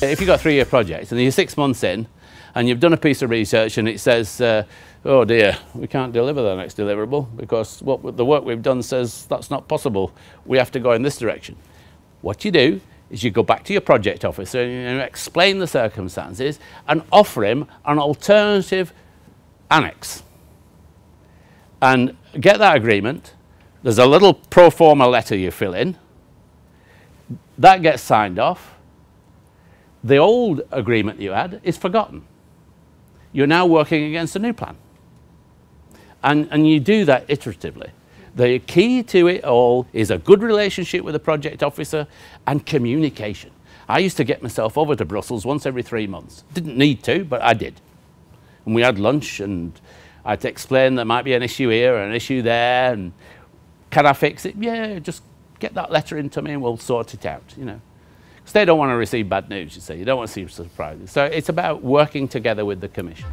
If you've got a three-year project and you're six months in and you've done a piece of research and it says, uh, oh dear, we can't deliver the next deliverable because what the work we've done says that's not possible. We have to go in this direction. What you do is you go back to your project officer and explain the circumstances and offer him an alternative annex. And get that agreement. There's a little pro forma letter you fill in. That gets signed off. The old agreement you had is forgotten. You're now working against a new plan. And, and you do that iteratively. The key to it all is a good relationship with the project officer and communication. I used to get myself over to Brussels once every three months. Didn't need to, but I did. And we had lunch and I'd explain there might be an issue here and an issue there and can I fix it? Yeah, just get that letter into me and we'll sort it out, you know. Because they don't want to receive bad news, you see. You don't want to see surprises. So it's about working together with the Commission.